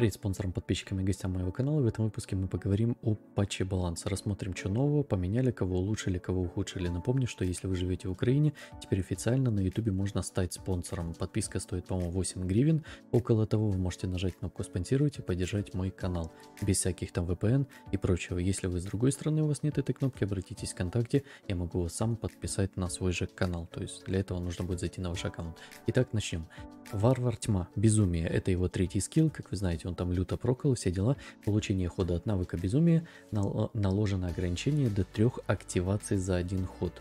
Привет спонсорам, подписчикам и гостям моего канала. В этом выпуске мы поговорим о патче баланса. Рассмотрим, что нового, поменяли, кого улучшили, кого ухудшили. Напомню, что если вы живете в Украине, теперь официально на YouTube можно стать спонсором. Подписка стоит, по-моему, 8 гривен. Около того вы можете нажать кнопку «Спонсируйте» и поддержать мой канал. Без всяких там VPN и прочего. Если вы с другой стороны, у вас нет этой кнопки, обратитесь в ВКонтакте, я могу вас сам подписать на свой же канал. То есть для этого нужно будет зайти на ваш аккаунт. Итак, начнем. Варвар Тьма. Безумие. Это его третий скилл. Как вы знаете, он там люто прокол, все дела. Получение хода от навыка безумия наложено ограничение до трех активаций за один ход.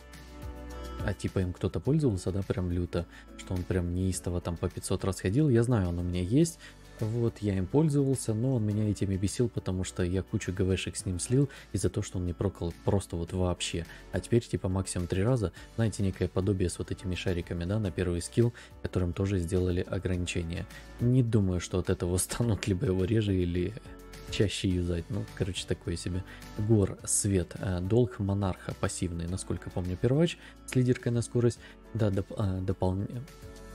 А типа им кто-то пользовался, да, прям люто, что он прям неистово там по 500 раз ходил. Я знаю, он у меня есть, вот, я им пользовался, но он меня этими бесил, потому что я кучу ГВшек с ним слил из-за того, что он не прокол просто вот вообще. А теперь типа максимум три раза, знаете, некое подобие с вот этими шариками, да, на первый скилл, которым тоже сделали ограничения. Не думаю, что от этого станут либо его реже или чаще юзать. Ну, короче, такое себе. Гор, свет, э, долг монарха пассивный, насколько помню, первач с лидеркой на скорость. Да, доп, э, допол...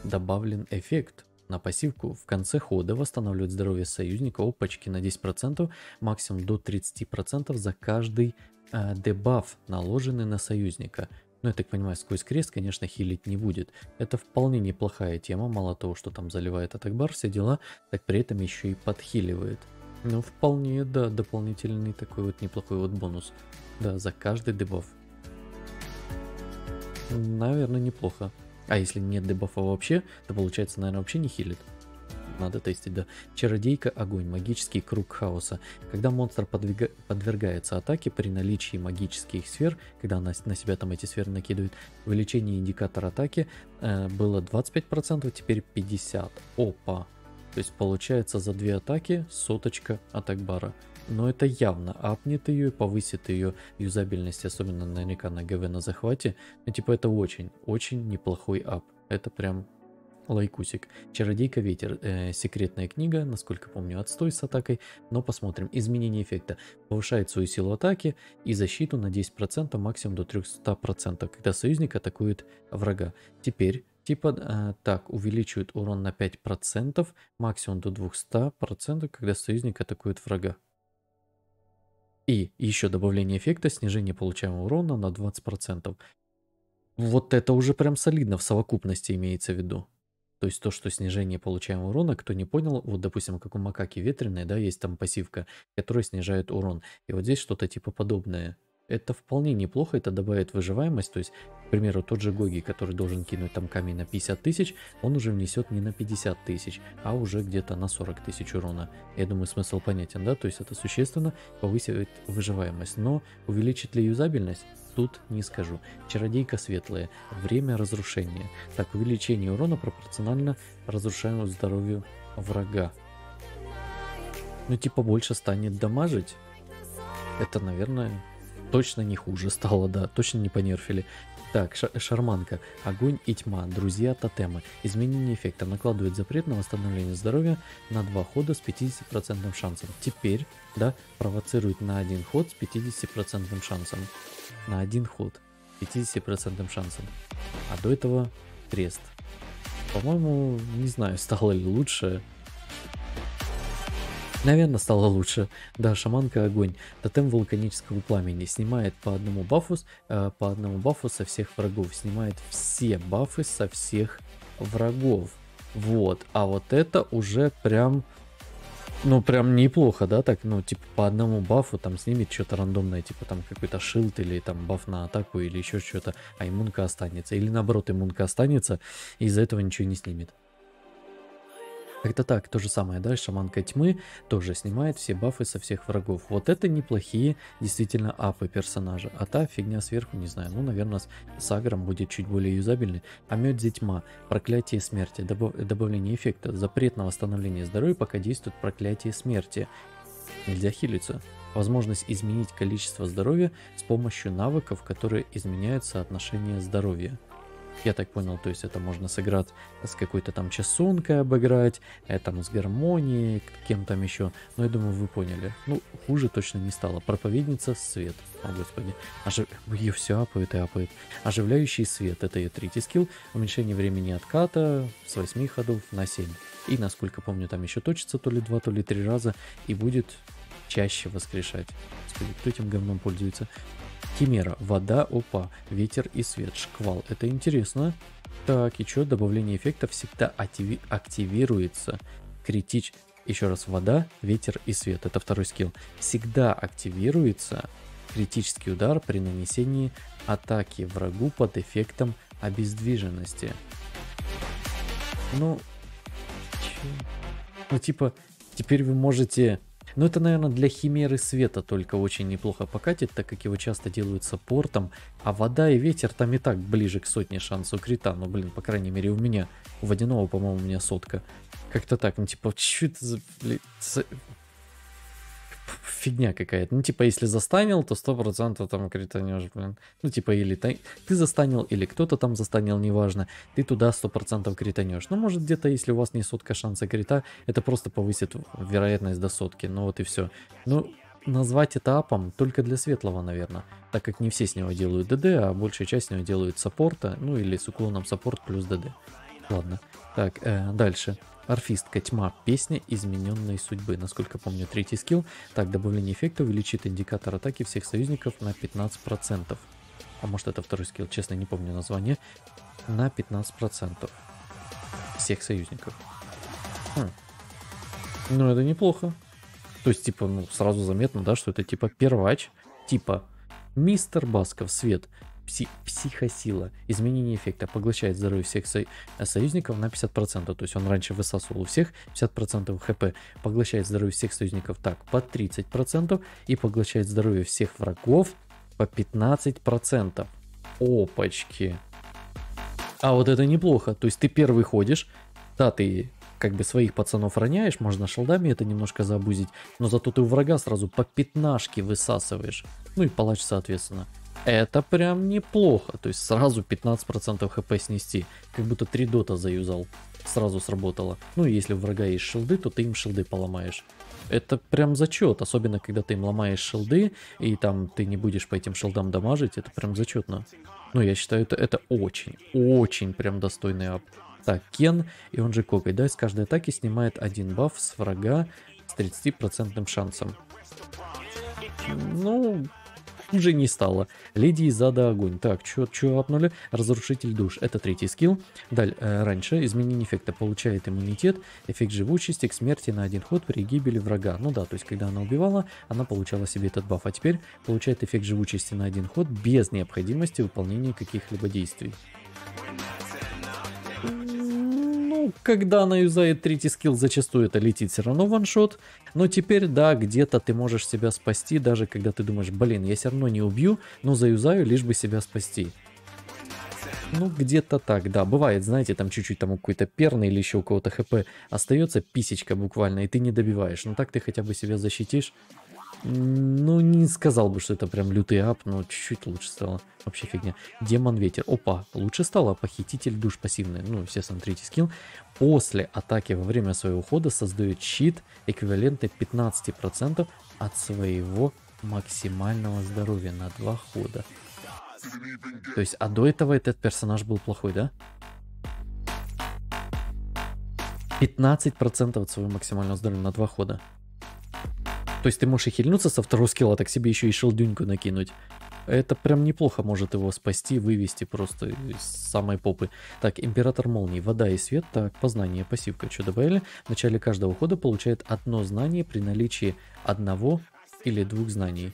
добавлен эффект на пассивку в конце хода восстанавливает здоровье союзника опачки на 10%, максимум до 30% за каждый э, дебаф, наложенный на союзника. Ну, я так понимаю, сквозь крест, конечно, хилить не будет. Это вполне неплохая тема, мало того, что там заливает атакбар, все дела, так при этом еще и подхиливает. Ну, вполне, да, дополнительный такой вот неплохой вот бонус. Да, за каждый дебаф. Наверное, неплохо. А если нет дебафа вообще, то получается, наверное, вообще не хилит. Надо тестить, да. Чародейка огонь, магический круг хаоса. Когда монстр подвига... подвергается атаке при наличии магических сфер, когда она на себя там эти сферы накидывает, увеличение индикатора атаки э, было 25%, теперь 50%. Опа! То есть получается за две атаки соточка атак бара но это явно апнет ее и повысит ее юзабельность, особенно наверняка на ГВ на захвате. Ну, типа, это очень, очень неплохой ап. Это прям лайкусик. Чародейка ветер. Э, секретная книга, насколько помню, отстой с атакой. Но посмотрим. Изменение эффекта. Повышает свою силу атаки и защиту на 10%, максимум до 300%, когда союзник атакует врага. Теперь Типа э, так, увеличивает урон на 5%, максимум до 200%, когда союзник атакует врага. И еще добавление эффекта снижение получаемого урона на 20%. Вот это уже прям солидно в совокупности имеется в виду. То есть то, что снижение получаемого урона, кто не понял, вот допустим, как у макаки ветреной, да, есть там пассивка, которая снижает урон. И вот здесь что-то типа подобное. Это вполне неплохо, это добавит выживаемость, то есть, к примеру, тот же Гоги, который должен кинуть там камень на 50 тысяч, он уже внесет не на 50 тысяч, а уже где-то на 40 тысяч урона. Я думаю, смысл понятен, да, то есть это существенно повысит выживаемость, но увеличит ли юзабельность? Тут не скажу. Чародейка светлая. Время разрушения. Так, увеличение урона пропорционально разрушаемому здоровью врага. Ну, типа, больше станет дамажить. Это, наверное, точно не хуже стало, да, точно не понерфили. Так, шарманка. Огонь и тьма. Друзья тотемы. Изменение эффекта. Накладывает запрет на восстановление здоровья на два хода с 50% шансом. Теперь, да, провоцирует на один ход с 50% шансом. На один ход. 50% шансом. А до этого крест. По-моему, не знаю, стало ли лучше. Наверное, стало лучше. Да, шаманка огонь. Тотем вулканического пламени. Снимает по одному бафу, э, по одному бафу со всех врагов. Снимает все бафы со всех врагов. Вот. А вот это уже прям... Ну, прям неплохо, да, так, ну, типа, по одному бафу там снимет что-то рандомное, типа, там, какой-то шилд или там баф на атаку или еще что-то, а иммунка останется. Или наоборот, иммунка останется, и из-за этого ничего не снимет. Как-то так, то же самое, да, шаманка тьмы тоже снимает все бафы со всех врагов. Вот это неплохие действительно апы персонажа. А та фигня сверху, не знаю, ну, наверное, с агром будет чуть более юзабельный. А Медзи тьма, проклятие смерти, добав добавление эффекта, запрет на восстановление здоровья, пока действует проклятие смерти. Нельзя хилиться. Возможность изменить количество здоровья с помощью навыков, которые изменяют соотношение здоровья. Я так понял, то есть это можно сыграть с какой-то там часункой обыграть, э, там с гармонией, кем там еще. Но я думаю, вы поняли. Ну, хуже точно не стало. Проповедница свет. О, господи. Ожив... Ее все апает и апает. Оживляющий свет. Это ее третий скилл. Уменьшение времени отката с 8 ходов на 7. И, насколько помню, там еще точится то ли 2, то ли 3 раза. И будет чаще воскрешать. Господи, кто этим говном пользуется? Химера, вода, опа, ветер и свет, шквал. Это интересно. Так, и что, добавление эффекта всегда активи активируется. Критич... Еще раз, вода, ветер и свет. Это второй скилл. Всегда активируется критический удар при нанесении атаки врагу под эффектом обездвиженности. Ну, ну типа, теперь вы можете но это, наверное, для Химеры Света только очень неплохо покатит, так как его часто делают саппортом, а вода и ветер там и так ближе к сотне шансов крита. Ну, блин, по крайней мере, у меня, у водяного, по-моему, у меня сотка. Как-то так, ну, типа, что это за, фигня какая-то. Ну, типа, если застанил, то 100% там кританешь, блин. Ну, типа, или ты, ты застанил, или кто-то там застанил, неважно. Ты туда 100% кританешь. Ну, может, где-то, если у вас не сотка шанса крита, это просто повысит вероятность до сотки. Ну, вот и все. Ну, назвать этапом только для светлого, наверное. Так как не все с него делают ДД, а большая часть с него делают саппорта. Ну, или с уклоном саппорт плюс ДД. Ладно. Так, э, дальше. Орфистка тьма. Песня измененной судьбы. Насколько помню, третий скилл. Так, добавление эффекта увеличит индикатор атаки всех союзников на 15%. А может это второй скилл, честно не помню название. На 15%. Всех союзников. Хм. Ну, это неплохо. То есть, типа, ну, сразу заметно, да, что это типа первач. Типа, мистер Басков, свет пси психосила. Изменение эффекта поглощает здоровье всех со союзников на 50%. То есть он раньше высасывал у всех 50% хп. Поглощает здоровье всех союзников так по 30%. И поглощает здоровье всех врагов по 15%. Опачки. А вот это неплохо. То есть ты первый ходишь, да, ты как бы своих пацанов роняешь, можно шелдами это немножко забузить, но зато ты у врага сразу по пятнашке высасываешь. Ну и палач соответственно. Это прям неплохо. То есть сразу 15% хп снести. Как будто 3 дота заюзал. Сразу сработало. Ну если у врага есть шилды, то ты им шилды поломаешь. Это прям зачет, особенно когда ты им ломаешь шилды, и там ты не будешь по этим шилдам дамажить, это прям зачетно. Ну, я считаю, это, это очень, очень прям достойный ап. Так, Кен, и он же Когой, да, с каждой атаки снимает один баф с врага с 30% шансом. Ну, уже не стало. Леди из ада огонь. Так, что чё апнули? Разрушитель душ. Это третий скилл. Далее, э, раньше изменение эффекта получает иммунитет, эффект живучести к смерти на один ход при гибели врага. Ну да, то есть когда она убивала, она получала себе этот баф. А теперь получает эффект живучести на один ход без необходимости выполнения каких-либо действий когда она юзает третий скилл, зачастую это летит все равно ваншот. Но теперь, да, где-то ты можешь себя спасти, даже когда ты думаешь, блин, я все равно не убью, но заюзаю, лишь бы себя спасти. Ну, где-то так, да. Бывает, знаете, там чуть-чуть там какой-то перный или еще у кого-то хп остается писечка буквально, и ты не добиваешь. Ну, так ты хотя бы себя защитишь. Ну, не сказал бы, что это прям лютый ап, но чуть-чуть лучше стало. Вообще фигня. Демон ветер. Опа, лучше стало. Похититель душ пассивный. Ну, естественно, третий скилл. После атаки во время своего хода создает щит, эквивалентный 15% от своего максимального здоровья на два хода. То есть, а до этого этот персонаж был плохой, да? 15% от своего максимального здоровья на два хода. То есть ты можешь и хильнуться со второго скилла, так себе еще и шелдюньку накинуть. Это прям неплохо может его спасти, вывести просто из самой попы. Так, Император Молнии, вода и свет. Так, познание, пассивка. Что добавили? В начале каждого хода получает одно знание при наличии одного или двух знаний.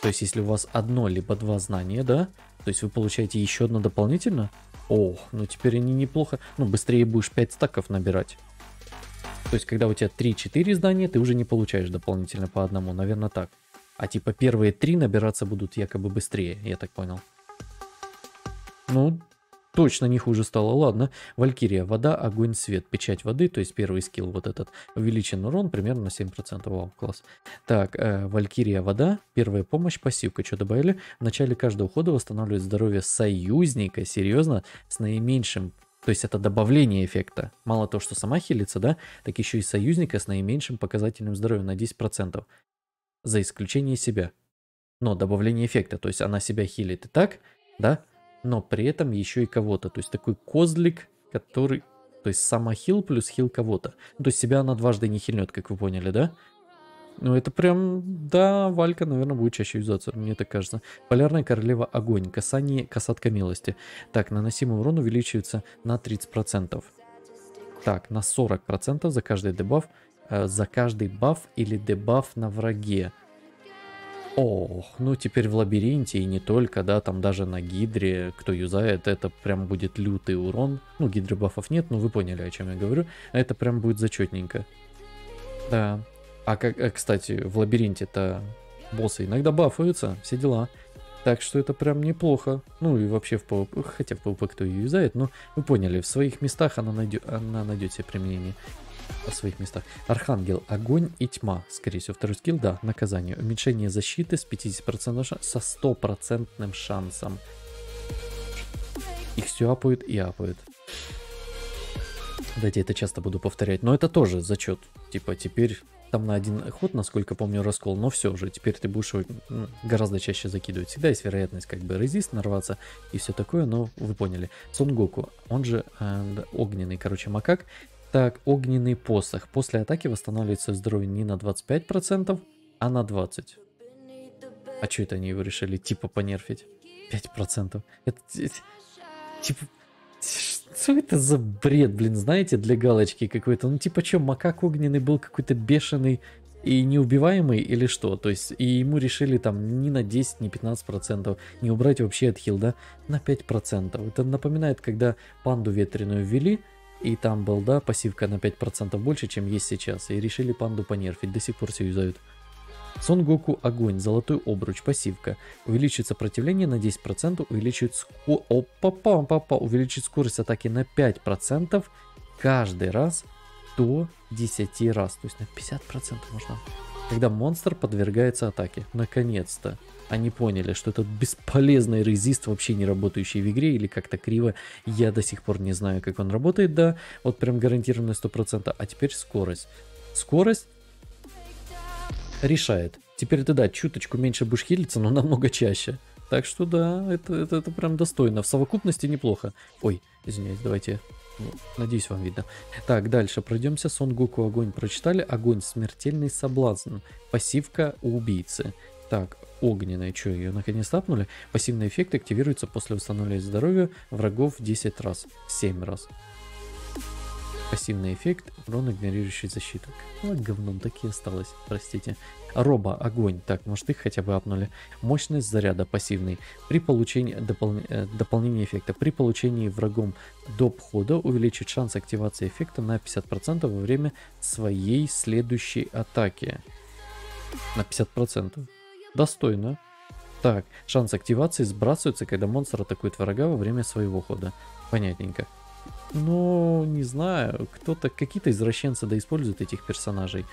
То есть, если у вас одно либо два знания, да, то есть вы получаете еще одно дополнительно. Ох, ну теперь они неплохо. Ну, быстрее будешь 5 стаков набирать. То есть, когда у тебя 3-4 здания, ты уже не получаешь дополнительно по одному, наверное, так. А типа первые три набираться будут якобы быстрее, я так понял. Ну, точно не хуже стало. Ладно. Валькирия, вода, огонь, свет. Печать воды, то есть первый скилл вот этот. Увеличен урон примерно на 7%. Вау, класс. Так, э, Валькирия, вода, первая помощь, пассивка. Что добавили? В начале каждого хода восстанавливает здоровье союзника, серьезно, с наименьшим то есть это добавление эффекта. Мало того, что сама хилится, да, так еще и союзника с наименьшим показательным здоровьем на 10%. За исключением себя. Но добавление эффекта, то есть она себя хилит и так, да, но при этом еще и кого-то. То есть такой козлик, который... То есть сама хил плюс хил кого-то. То есть себя она дважды не хильнет, как вы поняли, да? Ну, это прям, да, Валька, наверное, будет чаще юзаться, мне так кажется. Полярная королева огонь, касание, касатка милости. Так, наносимый урон увеличивается на 30%. Так, на 40% за каждый дебаф, э, за каждый баф или дебаф на враге. Ох, ну теперь в лабиринте и не только, да, там даже на гидре, кто юзает, это прям будет лютый урон. Ну, гидры бафов нет, но вы поняли, о чем я говорю. Это прям будет зачетненько. Да. А как, э, кстати, в лабиринте-то боссы иногда бафаются, все дела. Так что это прям неплохо. Ну и вообще в PvP, хотя в PvP кто ее юзает, но вы поняли, в своих местах она найдет, она найдет себе применение в своих местах. Архангел, огонь и тьма. Скорее всего, второй скилл, да, наказание. Уменьшение защиты с 50% шан... со стопроцентным шансом. Их все апают и апают. Дайте это часто буду повторять. Но это тоже зачет. Типа теперь там на один ход, насколько помню, раскол, но все же, теперь ты будешь его ну, гораздо чаще закидывать. Всегда есть вероятность как бы резист нарваться и все такое, но вы поняли. Сон Гоку, он же э, огненный, короче, макак, так, огненный посох. После атаки восстанавливается здоровье не на 25%, а на 20%. А что это они его решили типа понерфить? 5%. Это, это типа... Что это за бред, блин, знаете, для галочки какой-то? Ну типа что, макак огненный был какой-то бешеный и неубиваемый или что? То есть и ему решили там не на 10, не 15%, не убрать вообще от хил, да? На 5%. Это напоминает, когда панду ветреную ввели, и там был, да, пассивка на 5% больше, чем есть сейчас. И решили панду понерфить, до сих пор все юзают. Сон Гоку Огонь, Золотой Обруч, пассивка. Увеличит сопротивление на 10%, увеличит, ско... Опа, папа, увеличит скорость атаки на 5% каждый раз до 10 раз. То есть на 50% можно. Когда монстр подвергается атаке. Наконец-то они поняли, что этот бесполезный резист, вообще не работающий в игре или как-то криво. Я до сих пор не знаю, как он работает, да. Вот прям гарантированно 100%. А теперь скорость. Скорость решает. Теперь ты, да, чуточку меньше будешь хилиться, но намного чаще. Так что да, это, это, это прям достойно. В совокупности неплохо. Ой, извиняюсь, давайте ну, надеюсь, вам видно. Так, дальше пройдемся. Сон Гоку огонь прочитали. Огонь смертельный соблазн. Пассивка у убийцы. Так, огненная. Что, ее наконец тапнули? Пассивный эффект активируется после восстановления здоровья врагов 10 раз. 7 раз. Пассивный эффект, урон игнорирующий защиту. Вот говном так и осталось, простите. Роба, огонь. Так, может их хотя бы апнули. Мощность заряда пассивный. При получении допол... э, дополнения эффекта. При получении врагом доп хода увеличит шанс активации эффекта на 50% во время своей следующей атаки. На 50%. Достойно. Так, шанс активации сбрасывается, когда монстр атакует врага во время своего хода. Понятненько. Ну, не знаю, кто-то, какие-то извращенцы да используют этих персонажей.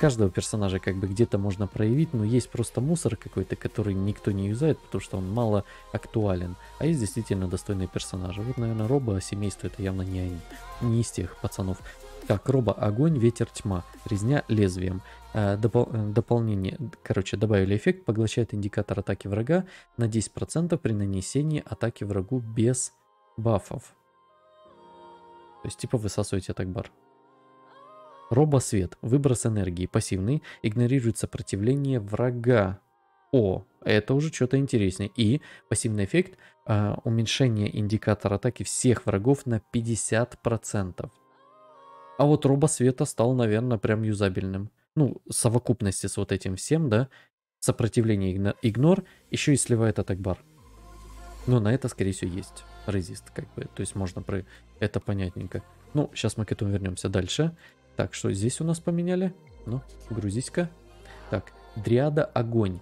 Каждого персонажа как бы где-то можно проявить, но есть просто мусор какой-то, который никто не юзает, потому что он мало актуален. А есть действительно достойные персонажи. Вот, наверное, Роба семейство это явно не они, не из тех пацанов. Так, Роба, огонь, ветер, тьма, резня лезвием. Э, допол э, дополнение, короче, добавили эффект, поглощает индикатор атаки врага на 10% при нанесении атаки врагу без бафов. То есть типа высасываете атак бар. Робосвет. Выброс энергии. Пассивный. Игнорирует сопротивление врага. О, это уже что-то интереснее. И пассивный эффект э, уменьшение индикатора атаки всех врагов на 50%. А вот робосвета стал, наверное, прям юзабельным. Ну, совокупности с вот этим всем, да. Сопротивление игнор, еще и сливает атак бар. Но на это, скорее всего, есть резист, как бы. То есть можно про это понятненько. Ну, сейчас мы к этому вернемся дальше. Так, что здесь у нас поменяли? Ну, грузись-ка. Так, дриада огонь.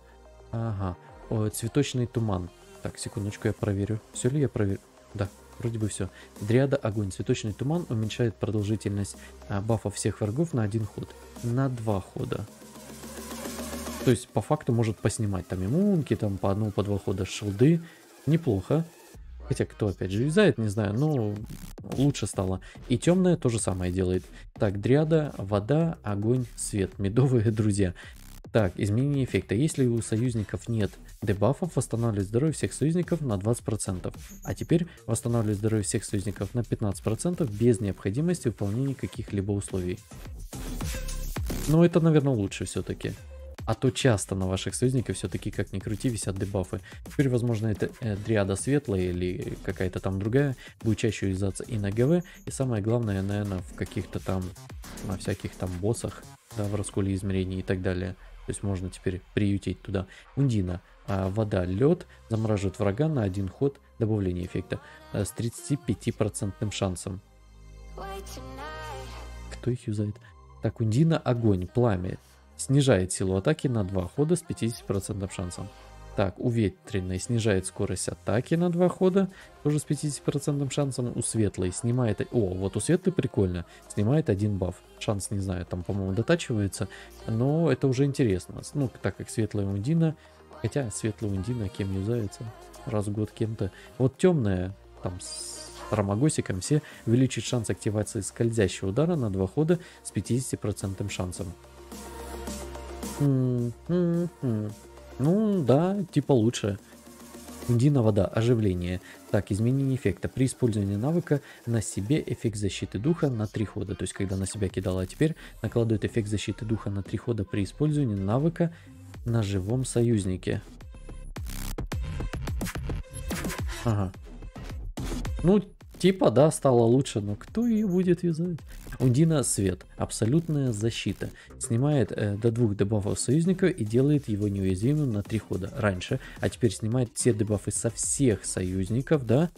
Ага, О, цветочный туман. Так, секундочку, я проверю. Все ли я проверю? Да, вроде бы все. Дриада огонь. Цветочный туман уменьшает продолжительность а, бафов всех врагов на один ход. На два хода. То есть, по факту, может поснимать там иммунки, там по одному, по два хода шилды. Неплохо. Хотя кто опять же юзает, не знаю, но лучше стало. И темная то же самое делает. Так, дриада, вода, огонь, свет. Медовые друзья. Так, изменение эффекта. Если у союзников нет дебафов, восстанавливает здоровье всех союзников на 20%. А теперь восстанавливает здоровье всех союзников на 15% без необходимости выполнения каких-либо условий. Но это, наверное, лучше все-таки. А то часто на ваших союзников все-таки, как ни крути, висят дебафы. Теперь, возможно, это э, дриада светлая или какая-то там другая будет чаще юзаться и на ГВ. И самое главное, наверное, в каких-то там, на всяких там боссах, да, в расколе измерений и так далее. То есть можно теперь приютить туда. Ундина, а, вода, лед замораживает врага на один ход добавления эффекта а, с 35% шансом. Кто их юзает? Так, Ундина, огонь, пламя. Снижает силу атаки на 2 хода с 50% шансом. Так, у ветреной снижает скорость атаки на 2 хода, тоже с 50% шансом. У светлой снимает... О, вот у светлой прикольно. Снимает один баф. Шанс, не знаю, там, по-моему, дотачивается. Но это уже интересно. Ну, так как светлая ундина... Хотя светлая ундина кем юзается? Раз в год кем-то. Вот темная, там, с ромагосиком все увеличит шанс активации скользящего удара на 2 хода с 50% шансом. Ну да, типа лучше. Дина вода, оживление. Так, изменение эффекта. При использовании навыка на себе эффект защиты духа на 3 хода. То есть, когда на себя кидала, а теперь накладывает эффект защиты духа на 3 хода при использовании навыка на живом союзнике. Ага. Ну, Типа, да, стало лучше, но кто ее будет вязать? Ундина Свет. Абсолютная защита. Снимает э, до двух дебафов союзника и делает его неуязвимым на три хода. Раньше. А теперь снимает все дебафы со всех союзников, да?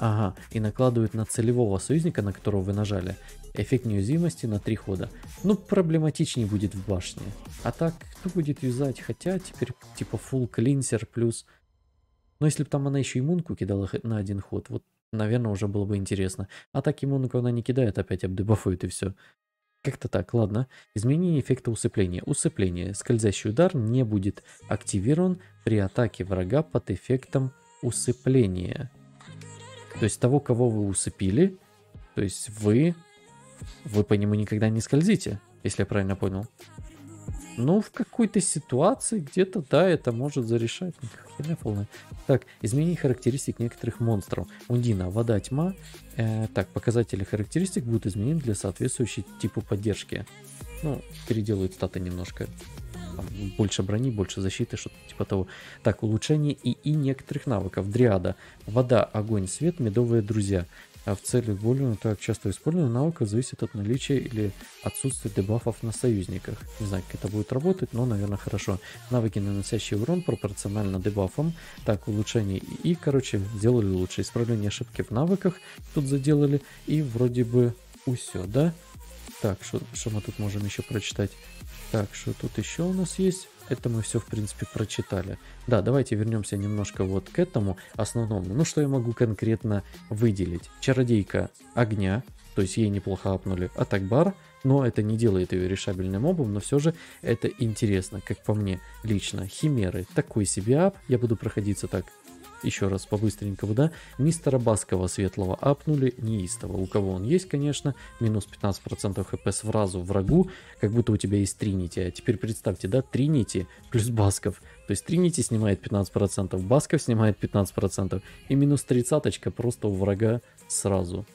Ага. И накладывает на целевого союзника, на которого вы нажали, эффект неуязвимости на три хода. Ну, проблематичнее будет в башне. А так, кто будет вязать? Хотя теперь типа full клинсер плюс... Но если бы там она еще иммунку кидала на один ход, вот наверное, уже было бы интересно. А так иммунку она не кидает, опять обдебафует и все. Как-то так, ладно. Изменение эффекта усыпления. Усыпление. Скользящий удар не будет активирован при атаке врага под эффектом усыпления. То есть того, кого вы усыпили, то есть вы, вы по нему никогда не скользите, если я правильно понял. Ну, в какой-то ситуации где-то, да, это может зарешать. Херня полная. Так, изменение характеристик некоторых монстров. Ундина, вода, тьма. Э, так, показатели характеристик будут изменены для соответствующей типу поддержки. Ну, переделают статы немножко. Там, больше брони, больше защиты, что-то типа того. Так, улучшение и, и некоторых навыков. Дриада. Вода, огонь, свет, медовые друзья в цели более так часто использования навыка зависит от наличия или отсутствия дебафов на союзниках. Не знаю, как это будет работать, но, наверное, хорошо. Навыки, наносящие урон, пропорционально дебафам. Так, улучшение и, короче, сделали лучше. Исправление ошибки в навыках тут заделали. И вроде бы все, да? Так, что мы тут можем еще прочитать? Так, что тут еще у нас есть? Это мы все, в принципе, прочитали. Да, давайте вернемся немножко вот к этому основному. Ну, что я могу конкретно выделить? Чародейка огня, то есть ей неплохо апнули Атакбар, но это не делает ее решабельным мобом, но все же это интересно, как по мне лично. Химеры, такой себе ап, я буду проходиться так еще раз по-быстренькому, да, мистера Баскова светлого апнули неистово. У кого он есть, конечно, минус 15% хп сразу врагу, как будто у тебя есть Тринити. А теперь представьте, да, Тринити плюс Басков. То есть Тринити снимает 15%, Басков снимает 15%, и минус 30 просто у врага сразу.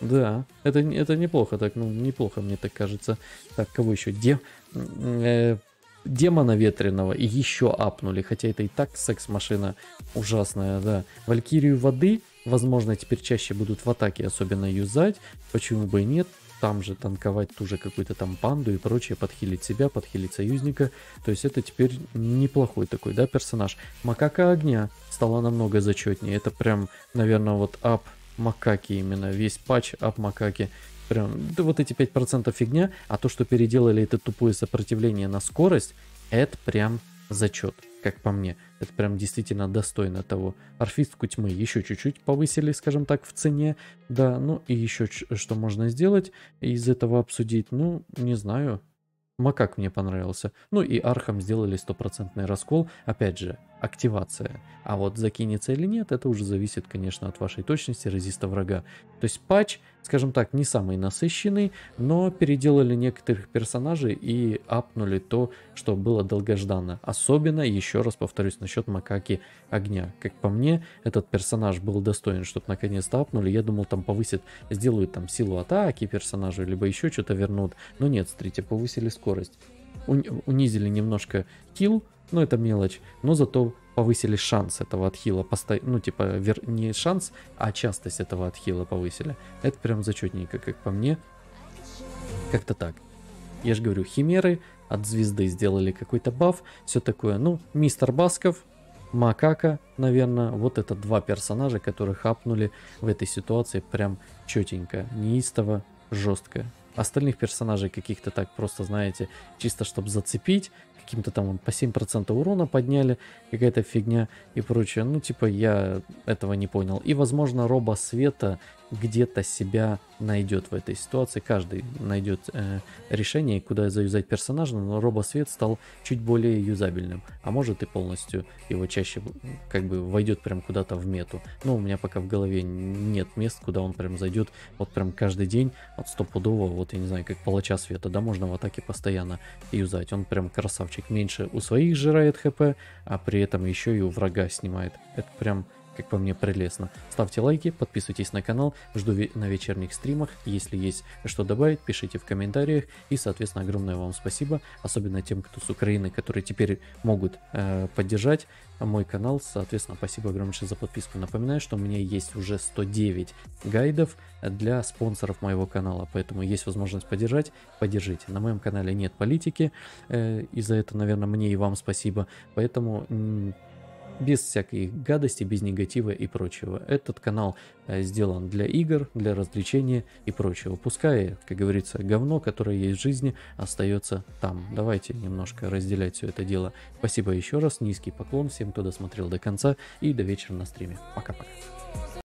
Да, это, это неплохо, так, ну, неплохо, мне так кажется. Так, кого еще? Де... Э, демона ветреного и еще апнули, хотя это и так секс-машина ужасная, да. Валькирию воды, возможно, теперь чаще будут в атаке особенно юзать, почему бы и нет, там же танковать ту же какую-то там панду и прочее, подхилить себя, подхилить союзника. То есть это теперь неплохой такой, да, персонаж. Макака огня стала намного зачетнее. Это прям, наверное, вот ап макаки именно, весь патч ап макаки. Прям, да вот эти 5% фигня, а то, что переделали это тупое сопротивление на скорость, это прям зачет. как по мне. Это прям действительно достойно того. Орфистку тьмы еще чуть-чуть повысили, скажем так, в цене. Да, ну и еще что можно сделать из этого обсудить, ну, не знаю. Макак мне понравился. Ну и Архам сделали стопроцентный раскол. Опять же, активация. А вот закинется или нет, это уже зависит, конечно, от вашей точности резиста врага. То есть патч, скажем так, не самый насыщенный, но переделали некоторых персонажей и апнули то, что было долгожданно. Особенно, еще раз повторюсь, насчет Макаки Огня. Как по мне, этот персонаж был достоин, чтобы наконец-то апнули. Я думал, там повысят, сделают там силу атаки персонажа, либо еще что-то вернут. Но нет, смотрите, повысили скорость. Унизили немножко килл, ну, это мелочь. Но зато повысили шанс этого отхила. Посто... Ну, типа, вер... не шанс, а частость этого отхила повысили. Это прям зачетненько, как по мне. Как-то так. Я же говорю, химеры от звезды сделали какой-то баф. Все такое. Ну, мистер Басков, Макака, наверное. Вот это два персонажа, которых хапнули в этой ситуации прям четенько. Неистово, жестко. Остальных персонажей каких-то так просто, знаете, чисто чтобы зацепить, каким-то там по 7% урона подняли, какая-то фигня и прочее. Ну, типа, я этого не понял. И, возможно, Роба Света где-то себя найдет в этой ситуации. Каждый найдет э, решение, куда заюзать персонажа, но робосвет стал чуть более юзабельным. А может и полностью его чаще как бы войдет прям куда-то в мету. Но у меня пока в голове нет мест, куда он прям зайдет вот прям каждый день от стопудово, вот я не знаю, как палача света, да, можно в атаке постоянно юзать. Он прям красавчик. Меньше у своих жирает хп, а при этом еще и у врага снимает. Это прям как по мне, прелестно. Ставьте лайки, подписывайтесь на канал, жду на вечерних стримах. Если есть что добавить, пишите в комментариях. И, соответственно, огромное вам спасибо, особенно тем, кто с Украины, которые теперь могут э, поддержать мой канал. Соответственно, спасибо огромное за подписку. Напоминаю, что у меня есть уже 109 гайдов для спонсоров моего канала, поэтому есть возможность поддержать, поддержите. На моем канале нет политики, э, и за это, наверное, мне и вам спасибо. Поэтому без всякой гадости, без негатива и прочего. Этот канал э, сделан для игр, для развлечения и прочего. Пускай, как говорится, говно, которое есть в жизни, остается там. Давайте немножко разделять все это дело. Спасибо еще раз, низкий поклон всем, кто досмотрел до конца и до вечера на стриме. Пока-пока.